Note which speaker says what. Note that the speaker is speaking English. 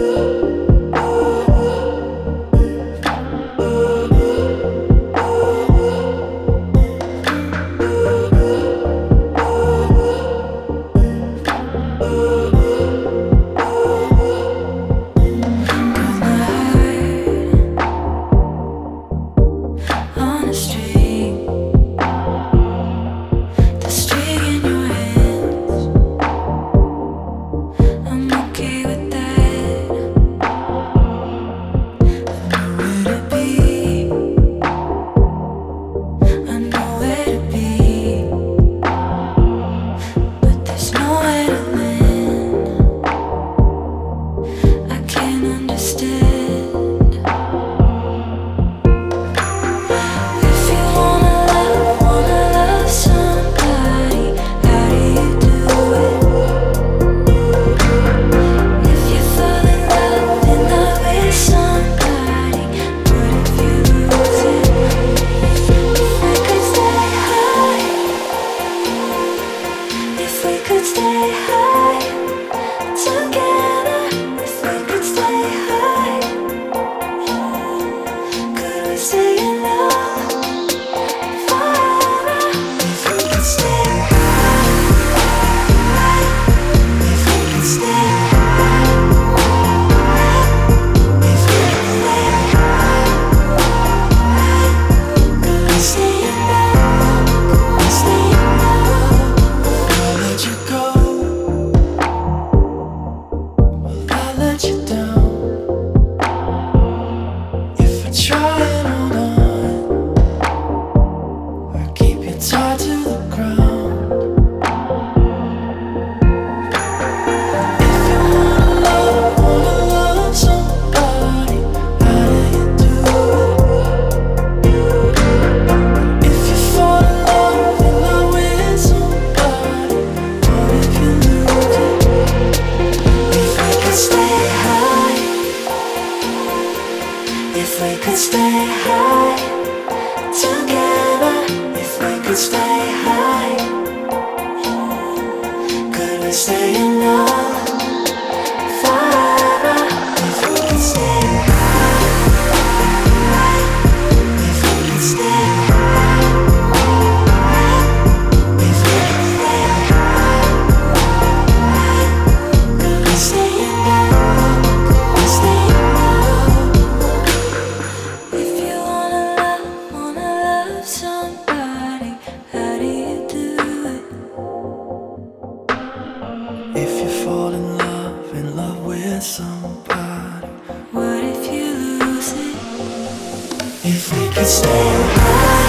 Speaker 1: Música high. If we could stay high together, if we could stay
Speaker 2: somebody. What if you lose it?
Speaker 1: If we could stay high.